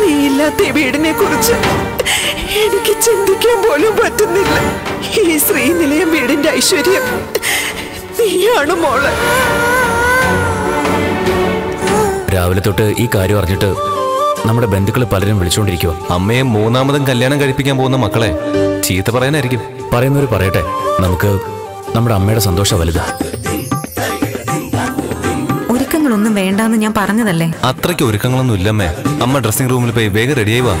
നീയില്ലാത്ത ഇല്ലാത്ത വീടിനെ കുറിച്ച് എനിക്ക് ചിന്തിക്കാൻ പോലും പറ്റുന്നില്ല. ഈ ശ്രീനിലയം വീടിന്റെ ഐശ്വര്യം നീയാണ് മോൾ. രാവിലെ തൊട്ട് ഈ കാര്യം അറിഞ്ഞിട്ട് നമ്മുടെ ബന്ധുക്കൾ പലരും വിളിച്ചുകൊണ്ടിരിക്കുക അമ്മയെ മൂന്നാമതും കല്യാണം കഴിപ്പിക്കാൻ പോകുന്ന മക്കളെ ചീത്ത പറയാനായിരിക്കും. പറയുന്നവർ പറയട്ടെ. നമുക്ക് നമ്മുടെ അമ്മയുടെ സന്തോഷം വലുതാ. ഒരുക്കങ്ങളൊന്നും വേണ്ടാന്ന് ഞാൻ പറഞ്ഞതല്ലേ? അത്രയ്ക്ക് ഒരുക്കങ്ങളൊന്നും ഇല്ലമ്മേ. അമ്മ ഡ്രസ്സിംഗ് റൂമിൽ പോയി വേഗം റെഡിയായി വാ.